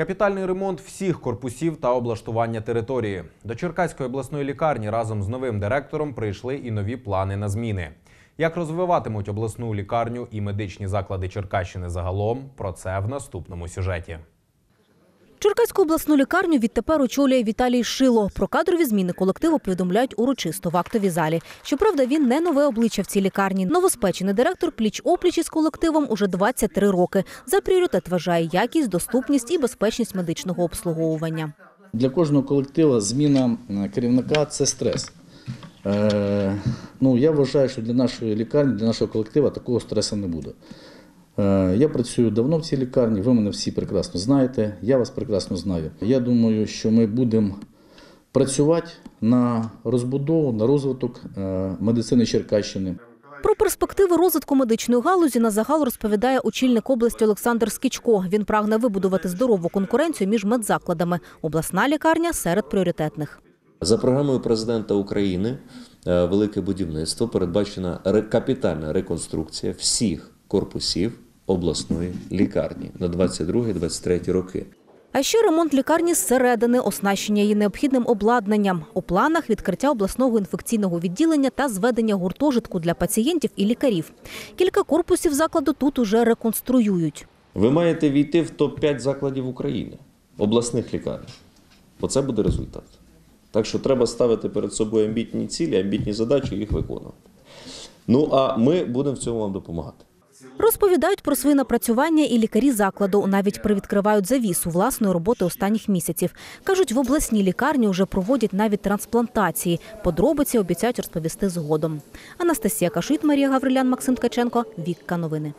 Капітальний ремонт всіх корпусів та облаштування території. До Черкаської обласної лікарні разом з новим директором прийшли і нові плани на зміни. Як розвиватимуть обласну лікарню і медичні заклади Черкащини загалом, про це в наступному сюжеті. Черкаську обласну лікарню відтепер очолює Віталій Шило. Про кадрові зміни колективу повідомляють урочисто в актовій залі. Щоправда, він не нове обличчя в цій лікарні. Новоспечений директор пліч-опліч із колективом уже 23 роки. За пріоритет вважає якість, доступність і безпечність медичного обслуговування. Для кожного колективу зміна е, керівника це стрес. Е, ну, я вважаю, що для нашої лікарні, для нашого колективу такого стресу не буде. Е, я працюю давно в цій лікарні, ви мене всі прекрасно знаєте, я вас прекрасно знаю. Я думаю, що ми будемо працювати на розбудову, на розвиток е, медицини Черкащини. Про перспективи розвитку медичної галузі на загал розповідає очільник області Олександр Скічко. Він прагне вибудувати здорову конкуренцію між медзакладами. Обласна лікарня серед пріоритетних. За програмою президента України е, Велике будівництво передбачена ре- капітальна реконструкція всіх корпусів обласної лікарні на 22-23 роки. А ще ремонт лікарні зсередини, оснащення її необхідним обладнанням. У планах відкриття обласного інфекційного відділення та зведення гуртожитку для пацієнтів і лікарів. Кілька корпусів закладу тут уже реконструюють. Ви маєте війти в топ-5 закладів України, обласних лікарень. Оце буде результат. Так що треба ставити перед собою амбітні цілі, амбітні задачі і їх виконувати. Ну а ми будемо в цьому вам допомагати. Розповідають про свої напрацювання і лікарі закладу. Навіть привідкривають завісу власної роботи останніх місяців. Кажуть, в обласній лікарні вже проводять навіть трансплантації. Подробиці обіцяють розповісти згодом. Анастасія Кашит, Марія Гаврилян, Максим Ткаченко. Вікка новини.